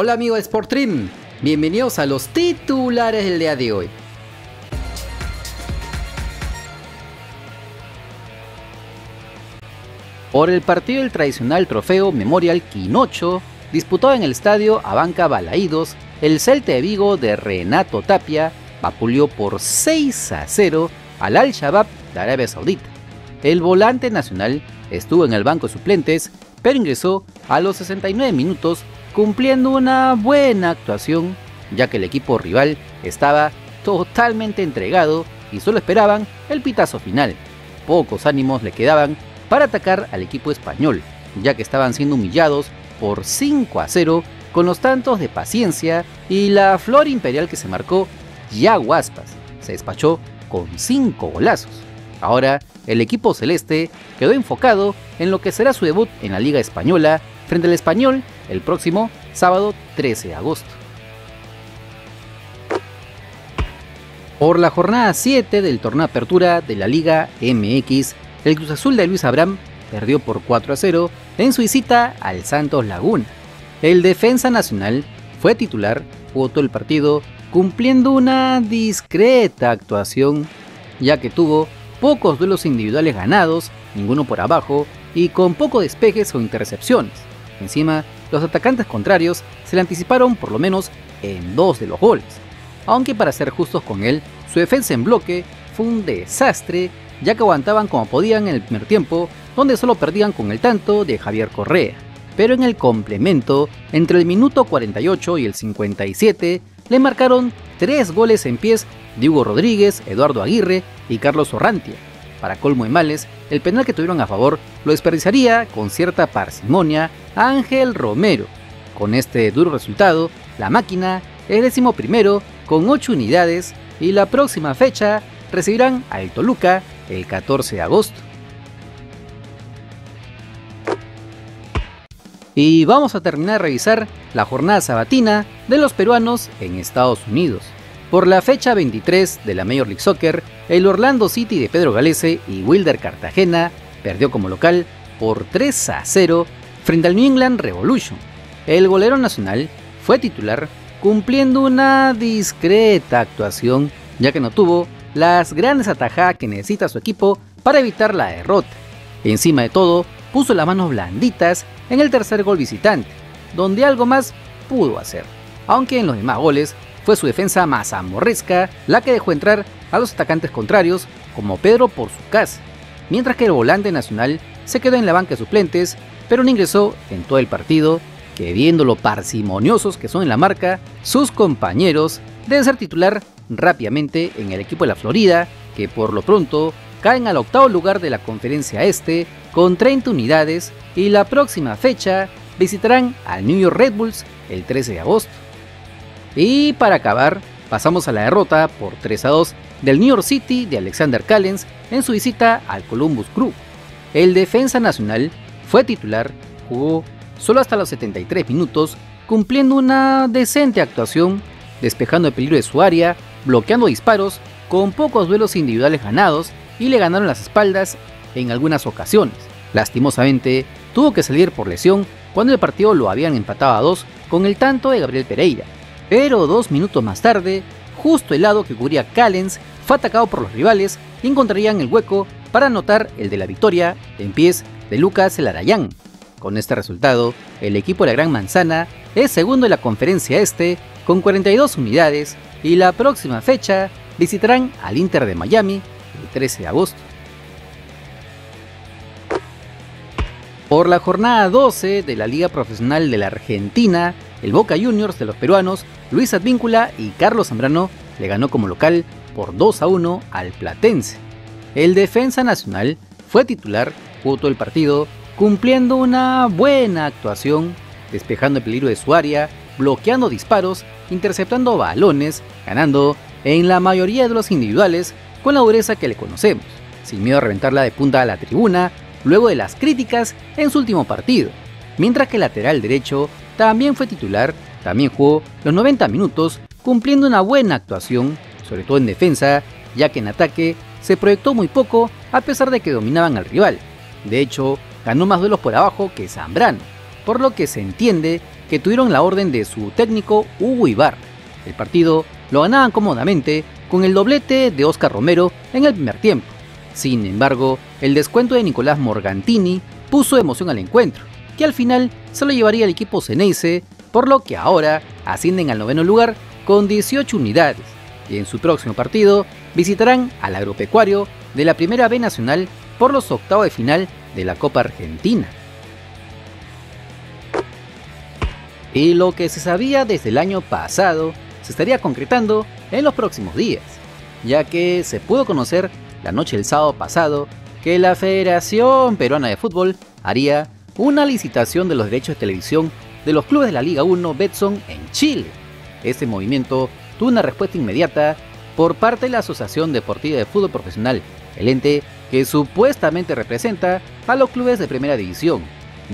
Hola amigo de bienvenidos a los titulares del día de hoy. Por el partido del tradicional trofeo Memorial Quinocho, disputado en el estadio Abanca Balaídos, el Celta de Vigo de Renato Tapia vapuleó por 6 a 0 al Al-Shabaab de Arabia Saudita. El volante nacional estuvo en el banco de suplentes, pero ingresó a los 69 minutos cumpliendo una buena actuación, ya que el equipo rival estaba totalmente entregado y solo esperaban el pitazo final. Pocos ánimos le quedaban para atacar al equipo español, ya que estaban siendo humillados por 5 a 0 con los tantos de paciencia y la flor imperial que se marcó ya Guaspas. Se despachó con 5 golazos. Ahora, el equipo celeste quedó enfocado en lo que será su debut en la Liga Española frente al Español el próximo sábado 13 de agosto. Por la jornada 7 del torneo Apertura de la Liga MX, el Cruz Azul de Luis Abraham perdió por 4 a 0 en su visita al Santos Laguna. El defensa nacional fue titular, jugó todo el partido, cumpliendo una discreta actuación, ya que tuvo pocos duelos individuales ganados, ninguno por abajo, y con pocos despejes o intercepciones. Encima, los atacantes contrarios se le anticiparon por lo menos en dos de los goles. Aunque para ser justos con él, su defensa en bloque fue un desastre, ya que aguantaban como podían en el primer tiempo, donde solo perdían con el tanto de Javier Correa. Pero en el complemento, entre el minuto 48 y el 57, le marcaron tres goles en pies de Hugo Rodríguez, Eduardo Aguirre y Carlos Orrantia, para colmo de males, el penal que tuvieron a favor lo desperdiciaría con cierta parsimonia Ángel Romero. Con este duro resultado, la máquina es décimo primero con 8 unidades y la próxima fecha recibirán al Toluca el 14 de agosto. Y vamos a terminar de revisar la jornada sabatina de los peruanos en Estados Unidos. Por la fecha 23 de la Major League Soccer, el Orlando City de Pedro Galese y Wilder Cartagena perdió como local por 3 a 0 frente al New England Revolution. El golero nacional fue titular cumpliendo una discreta actuación ya que no tuvo las grandes atajadas que necesita su equipo para evitar la derrota. Encima de todo, puso las manos blanditas en el tercer gol visitante, donde algo más pudo hacer, aunque en los demás goles fue su defensa más amorresca la que dejó entrar a los atacantes contrarios como Pedro por su casa, mientras que el volante nacional se quedó en la banca de suplentes, pero no ingresó en todo el partido, que viendo lo parsimoniosos que son en la marca, sus compañeros deben ser titular rápidamente en el equipo de la Florida, que por lo pronto caen al octavo lugar de la conferencia este con 30 unidades y la próxima fecha visitarán al New York Red Bulls el 13 de agosto. Y para acabar, pasamos a la derrota por 3 a 2 del New York City de Alexander Callens en su visita al Columbus Crew. El defensa nacional fue titular, jugó solo hasta los 73 minutos, cumpliendo una decente actuación, despejando el peligro de su área, bloqueando disparos, con pocos duelos individuales ganados y le ganaron las espaldas en algunas ocasiones. Lastimosamente, tuvo que salir por lesión cuando el partido lo habían empatado a dos con el tanto de Gabriel Pereira, pero dos minutos más tarde, justo el lado que cubría Callens fue atacado por los rivales y encontrarían el hueco para anotar el de la victoria en pies de Lucas Elarayán. Con este resultado, el equipo de la Gran Manzana es segundo en la conferencia este con 42 unidades y la próxima fecha visitarán al Inter de Miami el 13 de agosto. Por la jornada 12 de la Liga Profesional de la Argentina, el Boca Juniors de los peruanos, Luis Advíncula y Carlos Zambrano le ganó como local por 2 a 1 al Platense. El defensa nacional fue titular, todo el partido, cumpliendo una buena actuación, despejando el peligro de su área, bloqueando disparos, interceptando balones, ganando en la mayoría de los individuales con la dureza que le conocemos, sin miedo a reventarla de punta a la tribuna, luego de las críticas en su último partido, mientras que el lateral derecho también fue titular, también jugó los 90 minutos, cumpliendo una buena actuación, sobre todo en defensa, ya que en ataque se proyectó muy poco a pesar de que dominaban al rival. De hecho, ganó más duelos por abajo que Zambrano, por lo que se entiende que tuvieron la orden de su técnico Hugo Ibar. El partido lo ganaban cómodamente con el doblete de Oscar Romero en el primer tiempo. Sin embargo, el descuento de Nicolás Morgantini puso emoción al encuentro, que al final se lo llevaría el equipo Ceneice, por lo que ahora ascienden al noveno lugar con 18 unidades y en su próximo partido visitarán al agropecuario de la Primera B Nacional por los octavos de final de la Copa Argentina. Y lo que se sabía desde el año pasado se estaría concretando en los próximos días, ya que se pudo conocer la noche del sábado pasado que la Federación Peruana de Fútbol haría una licitación de los derechos de televisión de los clubes de la Liga 1 Betson en Chile. Este movimiento tuvo una respuesta inmediata por parte de la Asociación Deportiva de Fútbol Profesional, el ente que supuestamente representa a los clubes de primera división,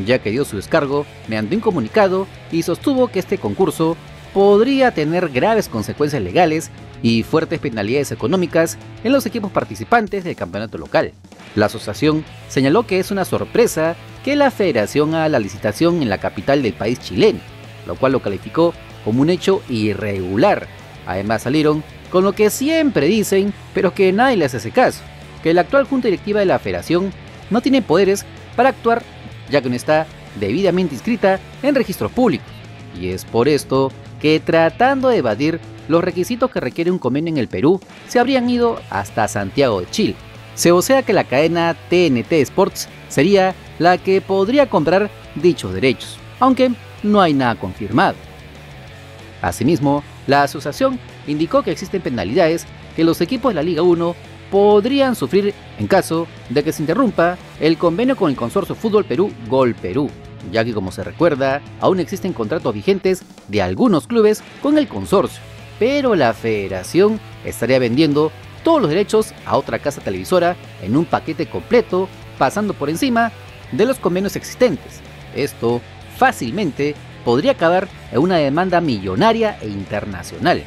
ya que dio su descargo mediante un comunicado y sostuvo que este concurso podría tener graves consecuencias legales y fuertes penalidades económicas en los equipos participantes del campeonato local. La asociación señaló que es una sorpresa que la federación haga la licitación en la capital del país chileno, lo cual lo calificó como un hecho irregular. Además salieron con lo que siempre dicen, pero que nadie les hace caso, que la actual junta directiva de la federación no tiene poderes para actuar ya que no está debidamente inscrita en registros públicos. Y es por esto que tratando de evadir los requisitos que requiere un convenio en el Perú, se habrían ido hasta Santiago de Chile. Se osea que la cadena TNT Sports sería la que podría comprar dichos derechos, aunque no hay nada confirmado. Asimismo, la asociación indicó que existen penalidades que los equipos de la Liga 1 podrían sufrir en caso de que se interrumpa el convenio con el consorcio Fútbol Perú Gol Perú, ya que como se recuerda, aún existen contratos vigentes de algunos clubes con el consorcio, pero la federación estaría vendiendo todos los derechos a otra casa televisora en un paquete completo, pasando por encima de los convenios existentes. Esto fácilmente podría acabar en una demanda millonaria e internacional.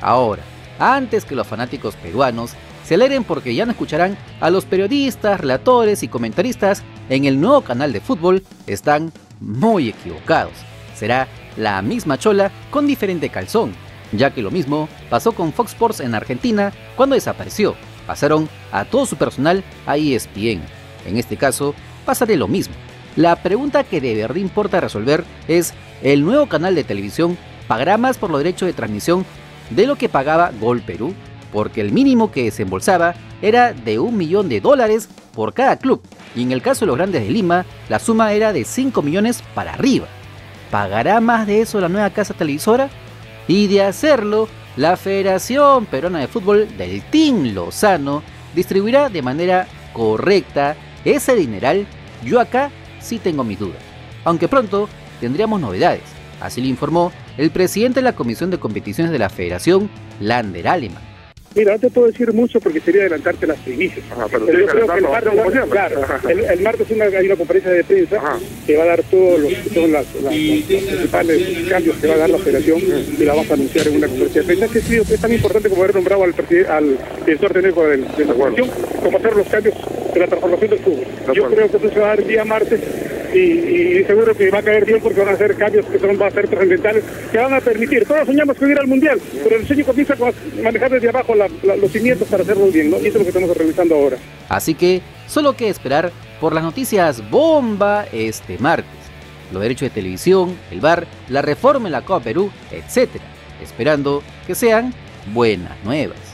Ahora, antes que los fanáticos peruanos se alegren porque ya no escucharán a los periodistas, relatores y comentaristas en el nuevo canal de fútbol, están muy equivocados. Será la misma chola con diferente calzón, ya que lo mismo pasó con Fox Sports en Argentina cuando desapareció. Pasaron a todo su personal a ESPN. En este caso, pasará lo mismo. La pregunta que de verdad importa resolver es, ¿el nuevo canal de televisión pagará más por los derechos de transmisión de lo que pagaba Gol Perú? Porque el mínimo que desembolsaba era de un millón de dólares por cada club, y en el caso de los grandes de Lima, la suma era de 5 millones para arriba. ¿Pagará más de eso la nueva casa televisora? Y de hacerlo, la Federación Peruana de Fútbol del Team Lozano distribuirá de manera correcta ese dineral. Yo acá sí tengo mis dudas. Aunque pronto tendríamos novedades, así lo informó el presidente de la Comisión de Competiciones de la Federación, Lander Aleman. Mira, no te puedo decir mucho porque sería adelantarte las primicias. pero, yo creo que el martes, claro, el, martes hay una conferencia de prensa que va a dar todos los, las, principales cambios que va a dar la federación y la vamos a anunciar en una conferencia de prensa. Que es, tan importante como haber nombrado al, al director técnico de, de la federación como hacer los cambios de la transformación del fútbol. Yo creo que eso se va a dar el día martes y, seguro que va a caer bien porque van a hacer cambios que son, van a ser trascendentales, que van a permitir. Todos soñamos con ir al Mundial, pero el diseño comienza con manejar desde abajo los cimientos para hacerlo bien, ¿no? Y eso es lo que estamos realizando ahora. Así que solo que esperar por las noticias bomba este martes. Los derechos de televisión, el bar, la reforma en la Copa Perú, etc. Esperando que sean buenas nuevas.